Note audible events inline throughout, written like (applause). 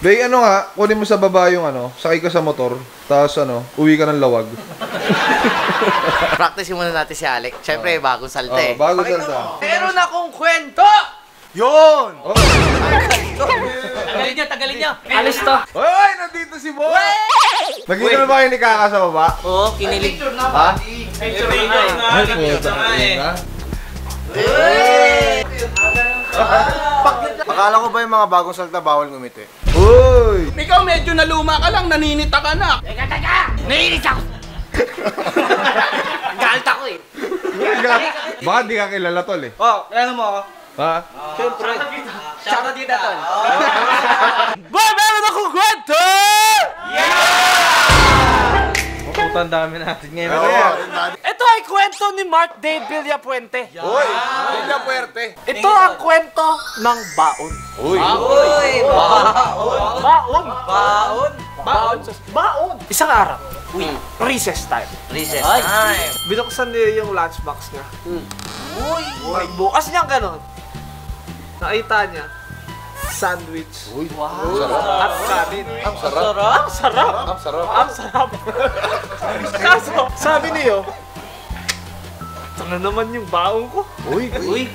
Bay, ano nga, kunin mo sa baba yung ano, sakay ka sa motor, tapos ano, uwi ka ng lawag. (laughs) Practice muna natin si Alec. Siyempre, bagong salta Oh, eh. bago salta. Meron akong kwento! Yun! Oh. Tagalin niya, tagalin niya. Alis to. Hoy, nandito si Bo! Nagkita na ba kayo ni Kaka sa baba? Oo, kinilig. Ha? Picture na nga. Ay, puta. Na? (laughs) Akala ko ba yung mga bagong salta bawal ngumiti? Uy! Ikaw medyo naluma ka lang, naninita ka na. Teka, teka! Naiinis ako! (laughs) Galit ako eh. Baka di ka kilala tol eh. Oh, kailangan mo ako. Ha? Siyempre. Shoutout dito, tol. (laughs) Boy, meron akong kwento! Puta, dami natin ngayon. Oo, kwento ni Mark Dave Villapuente. Uy! Hindi puwerte. Ito ang kwento ng baon. Uy! Uy, baon. Baon! Baon. Baon! Baon! Isang araw. Recess time. Recess time. Binuksan niya yung lunchbox niya. Uy. Bukas niya gano'n. Nakita niya, sandwich Uy! at kanin. Ang sarap! Ang sarap! Ang sarap! Ang sarap! (laughs) Kaso, sabi niyo, Tanga naman yung baon ko. Uy! Uy,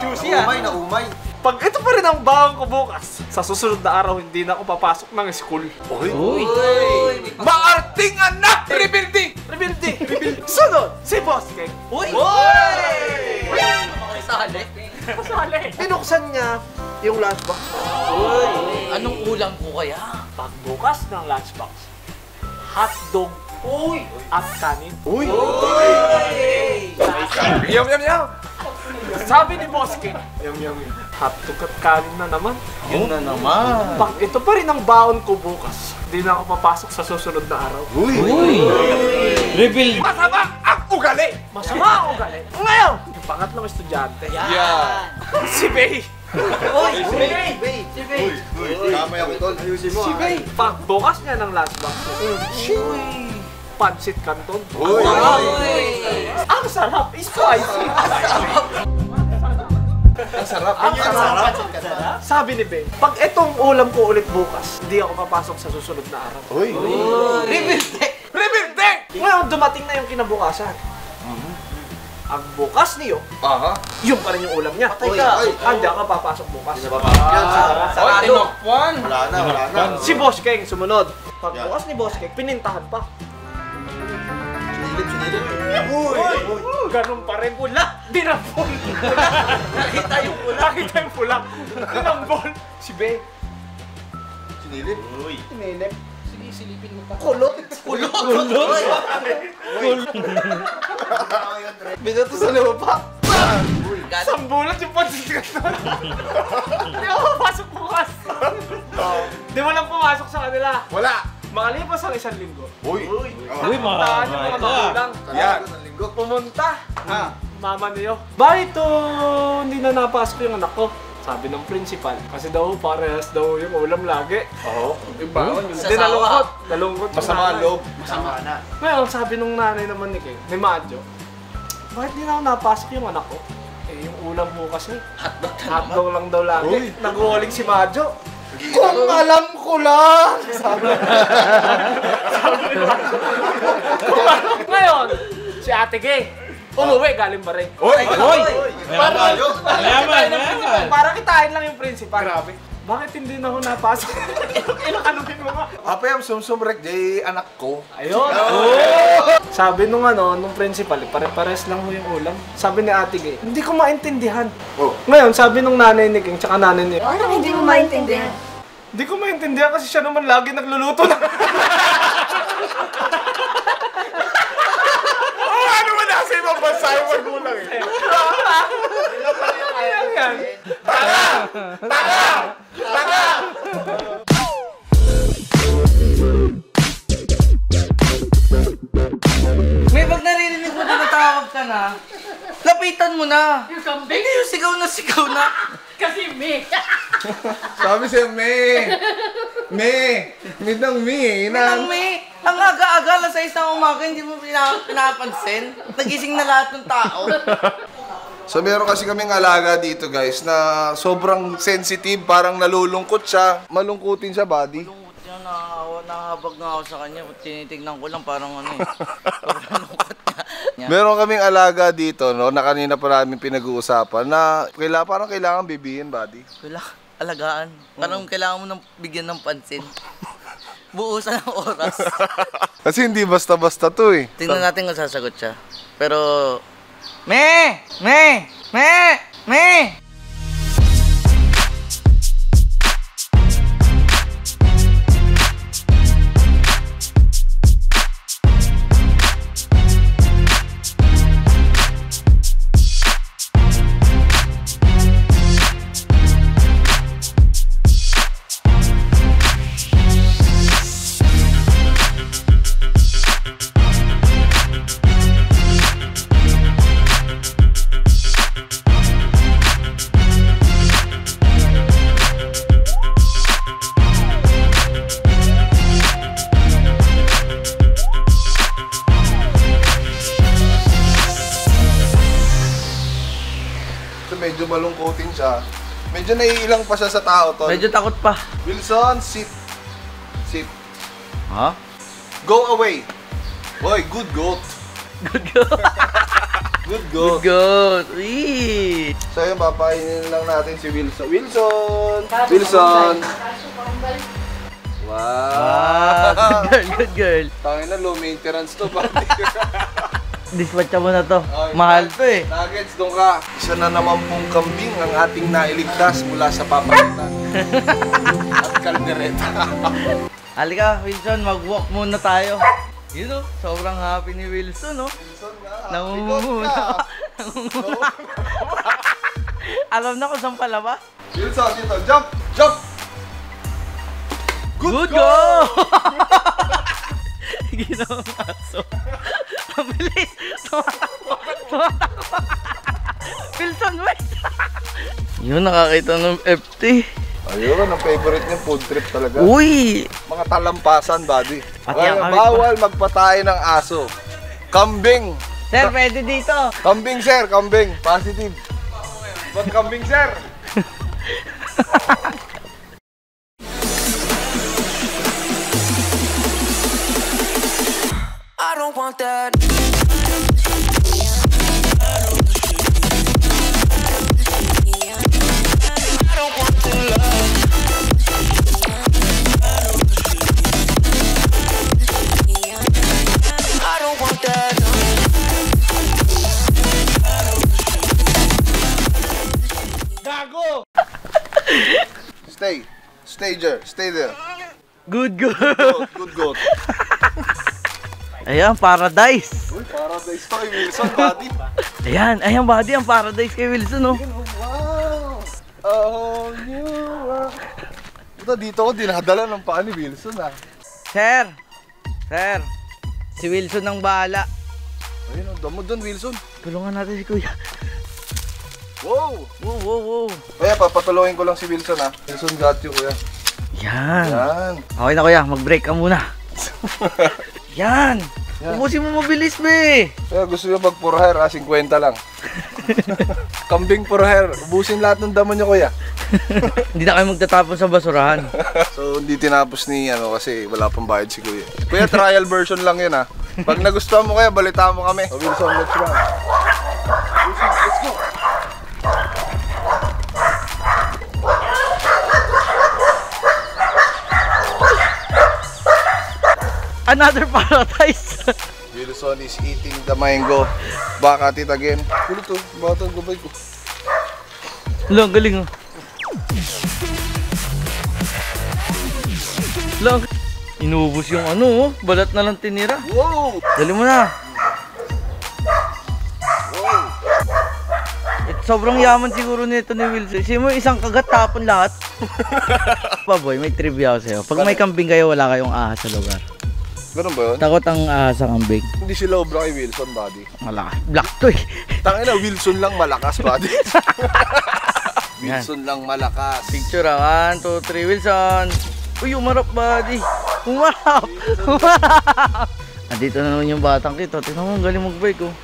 Juicy ah. Umay na umay. Pag ito pa rin ang baon ko bukas, sa susunod na araw hindi na ako papasok ng school. Uy! Uy. Maarting anak! Rebuilding! Rebuilding! Sunod, si Boss King. Uy. Kasali. Kasali. Binuksan niya yung lunchbox. Anong ulam ko kaya? Pagbukas ng lunchbox, hotdog Uy. at kanin. Uy! Yum, yum, yum! Sabi ni Boss King, hotdog at kanin na naman. Yun na naman. Pag ito pa rin ang baon ko bukas, hindi na ako papasok sa susunod na araw. Uy! Rebuild. Masama ang ugali! Masama ako galit. Ngayon, yung pangatlong estudyante, Yan. (laughs) si Bay. Uy. Si Bay. Si Bay. Kamay ako tol. Ayusin mo. Si Bay. Pagbukas niya ng lunchbox, Uy. Pansit canton. Uy! Uy. Ang sarap! Spicy! Ang sarap! Ang sarap! Sabi ni Ben, pag itong ulam ko ulit bukas, hindi ako papasok sa susunod na araw. Uy! Rebuild. Rebuilding! Ngayon, dumating na yung kinabukasan. Ang bukas niyo, Aha! yun pa rin yung ulam niya. Patay ka. Ah, Hindi ako papasok bukas. Yan, Sarado. Tinokpan! Wala na, wala na. Si Boss King sumunod. Pag bukas ni Boss King, pinintahan pa. Sinilip, sinilip. Uy! Ganun pa rin. Pula! Dinambol! Nakita yung ulam. Nakita yung pula. Dinambol. Si Be, Sinilip. Sinilip. Sige, silipin mo pa. Kulot. Kulot. Kulot. Binato sa lupa. Galit. Sambulat yung pansit ka doon. Hindi ako papasok bukas. Di mo lang pumasok sa kanila. Wala! Makalipas ang isang linggo. Uy! Uy, Puntahan yung mga magulang. Yan. Pumunta. Ha? Mama niyo. Bakit to hindi na napasok yung anak ko? Sabi ng principal. Kasi daw parehas daw yung ulam lagi. Oo. Yung baon yung Sa Hindi nalungkot. Nalungkot Masama ang loob. Masama na. Ngayon, sabi nung nanay naman ni King, ni Madjo, bakit di na ako napasok yung anak ko? Eh, yung ulam mo kasi, Hotdog hotdog lang daw lagi. Uy. Nag-uuling si Madjo. Kung alam ko lang! Sabi. Kung alam. Ngayon, si Ate Gay, umuwi galing ba rin? Uy! Uy! Para, Mayaman, mayaman! para kitain lang yung principal. Grabe. Bakit hindi na ako napasok? (laughs) Ilang anuhin mo nga. Apa yung sumsum rek jay anak ko? Ayun. Sabi nung ano, nung principal, pare-pares lang ho yung ulam. Sabi ni Ate Gay, hindi ko maintindihan. Oh. Ngayon, sabi nung nanay ni King, tsaka nanay ni Parang hindi mo maintindihan. Hindi ko maintindihan kasi siya naman lagi nagluluto ng... Oh, ano ba nasa ibang bansa yung magulang eh? Ayan yan. May pag naririnig mo na natawag ka na, lapitan mo na. Yung kambing? Hindi yung sigaw na sigaw na. Kasi me. (laughs) Sabi siya, me! Me! Midang me, Ang inang. may, ang aga-aga alas 6 ng umaga, hindi mo pina, pinapansin. Nagising na lahat ng tao. So meron kasi kaming alaga dito guys na sobrang sensitive, parang nalulungkot siya. Malungkutin siya, buddy. Lungkot niya, nakahawa, nakahabag nga ako sa kanya. Tinitignan ko lang parang ano eh. (laughs) Sobrang lungkot niya. Meron kaming alaga dito, no, na kanina pa namin pinag-uusapan na kaila, parang kailangan bibihin, buddy. Kailangan alagaan. Parang kailangan mo nang bigyan ng pansin. (laughs) Buusan ng oras. (laughs) Kasi hindi basta-basta to eh. Tingnan natin kung sasagot siya. Pero... Me! Me! Me! Me! Siya. Medyo naiilang pa siya sa tao, tol. Medyo takot pa. Wilson, sit. Sit. Ha? Go away. Boy, good goat. Good goat. Good (laughs) Good goat. goat. Wee! So yun, papainin lang natin si Wilson. Wilson! Wilson! Wow! Ah, good girl, good girl. Tangin na, low maintenance to, buddy. (laughs) Dispatcha mo na to. Okay, Mahal to eh. Nuggets, doon ka. Isa na naman pong kambing ang ating nailigtas mula sa papalitan. (laughs) At kaldereta. (laughs) Halika, Wilson, mag-walk muna tayo. You know, sobrang happy ni Wilson, no? Wilson nga, Nangunguna. (laughs) Alam na kung saan palabas. Wilson, dito, jump! Jump! Good, go! Ginawang aso. Bilis! Tumatakbo! Tumatakbo! Wilson, wait! Yun, nakakita ng FT. Ayun, ang favorite niya, food trip talaga. Uy! Mga talampasan, buddy. Pati Kaya ang kawit bawal magpatay ng aso. Kambing! Sir, pwede dito. Kambing, sir! Kambing! Positive. Ba't kambing, sir? (laughs) don't want that. I don't want the love. I don't want that. Stay. Stay there. Stay there. Good, good. Goat, good goat. Ayan, paradise. Uy, paradise kay Wilson, buddy. (laughs) Ayan, ayan buddy, ang paradise kay Wilson, oh. Wow! Whole new world. Ito, dito ko dinadala ng paa ni Wilson, ah. Sir, sir, si Wilson ang bahala. Ayun, ang damo doon, Wilson. Tulungan natin si Kuya. Wow! Wow, wow, wow. Kaya, papatuloyin ko lang si Wilson, ah. Wilson got you, kuya. Yan. Yan. Okay na kuya, mag-break ka muna. (laughs) Yan. Yan. Ubusin mo mabilis, be. Kaya gusto nyo mag for hire, ah, 50 lang. (laughs) Kambing for hire. Ubusin lahat ng damo nyo, kuya. (laughs) Hindi na kayo magtatapon sa basurahan. (laughs) So, hindi tinapos ni, ano, kasi wala pang bayad si kuya. Kuya, trial version lang yun, ah. Pag nagustuhan mo, kuya, balitaan mo kami. Wilson, let's run. Another paradise. Wilson is eating the mango. Baka tit again. Kulit to, batang gabay ko. Lang, galing oh. Lang. Inubos yung ano oh. Balat na lang tinira. Wow! Dali mo na. Wow! It, sobrang yaman siguro nito ni Wilson. Kasi mo isang kagat tapon lahat. (laughs) pa boy, may trivia ako sa'yo. Pag may kambing kayo, wala kayong ahas sa lugar. Ganun ba yun? Takot ang ah, asa uh, kambing. Hindi sila obra kay Wilson, buddy. Malakas. Black to eh. Tangina, Wilson lang malakas, buddy. (laughs) Wilson lang malakas. Picture ha. 1, 2, 3, Wilson. Uy, umarap, buddy. Umarap! Umarap! (laughs) Andito na naman yung batang kito. Tingnan mo, galing mag-bike oh.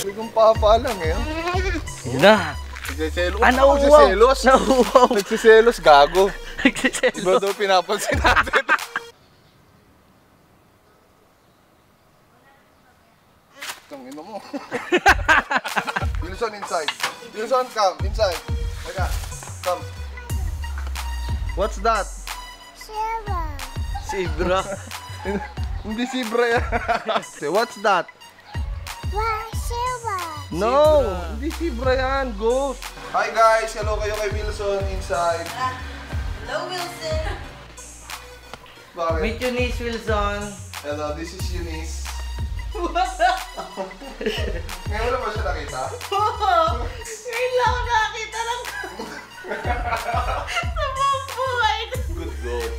Hindi kong papaalam eh. Yun na. Nagsiselo. Ah, nauuwaw. Nagsiselos. Nauuwaw. Nagsiselos, gago. Nagsiselo. Iba daw pinapansin natin. Itong ino mo. (laughs) Wilson inside. Wilson, come. Inside. Teka. Come. What's that? Sibra. (laughs) Hindi zebra yan. (laughs) Say, What's that? No, hindi zebra yan. Goat. Hi guys, hello kayo kay Wilson inside. Hello, Wilson. Bakit? Meet you, Niece Wilson. Hello, this is Eunice. (laughs) Ngayon wala ba siya nakita? (laughs) Ngayon lang ako nakakita ng... (laughs) sa buong buhay. Good goat.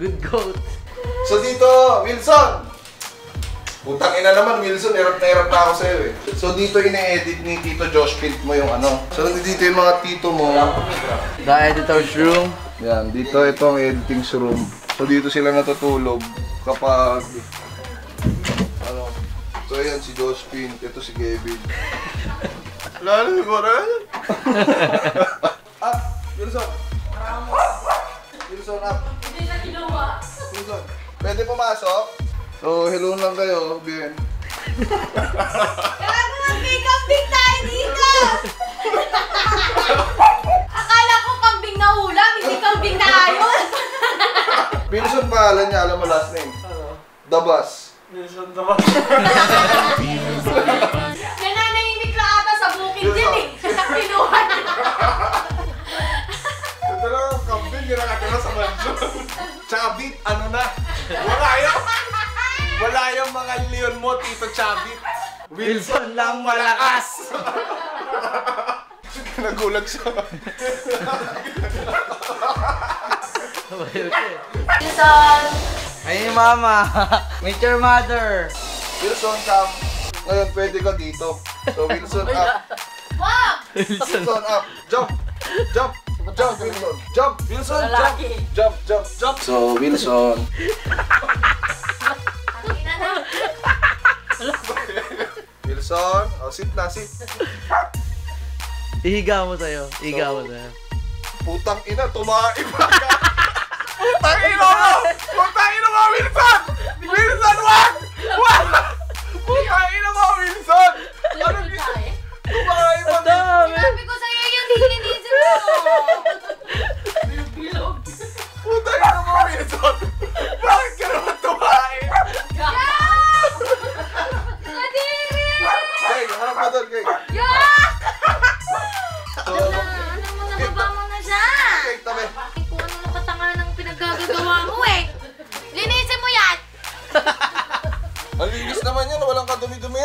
Good goat. So dito, Wilson! Putang ina naman, Wilson, hirap na hirap na ako sa'yo eh. So dito ine-edit ni Tito Josh Pint mo yung ano. So dito yung mga tito mo. The editor's room. Yan, dito ito ang editing room. So dito sila natutulog kapag ano. So ayan si Josh Pint, ito si Kevin. (laughs) Lalo siguro yan. Up, Wilson. Wilson, up. Hindi na ginawa. Wilson, pwede pumasok? So, hello lang kayo, Ben. Gago may kambing tayo dito! Akala ko kambing na ulam, hindi kambing na ayos. Wilson pangalan niya, alam mo last name? The Boss. Nananahimik Chabit. Wilson lang malakas. Nagulag siya. Wilson! Yung mama. Meet your mother. Wilson, come. Ngayon, pwede ka dito. So, Wilson, up. Wag! Wilson, up. Jump. Jump. Jump, Wilson. Jump. Wilson, jump. Jump, jump, jump. So, Wilson. Wilson. Oh, sit na, sit. Ihiga mo sa'yo. Ihiga mo sa'yo. Putang ina, tumaib ka. (laughs) Putang ina mo!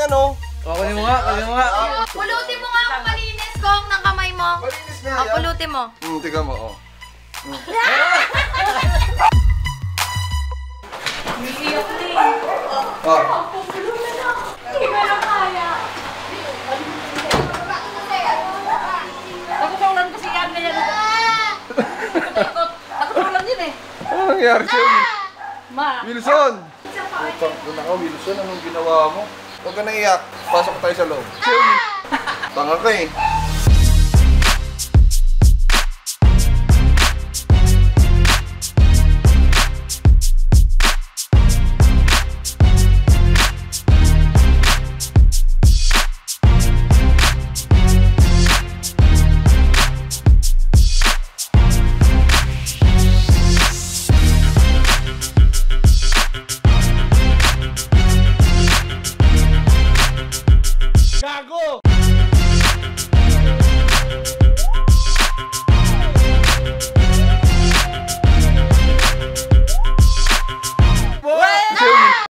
Kadumi-dumi yan, oh. Kunin mo nga, kunin mo nga. Pulutin mo nga kung malinis kong ng kamay mo. Malinis nga O, yan. pulutin mo. Hmm, tiga mo, oh. Umiiyak na eh. Ah, Pupulutan na. Hindi ko na kaya. Nakukulan kasi yan na yan. Nakukulan yun eh. ano nangyari sa'yo? Ma. Wilson! Putang ina ka, Wilson, anong ginawa mo? Huwag ka naiyak. Pasok tayo sa loob. Tanga ka eh.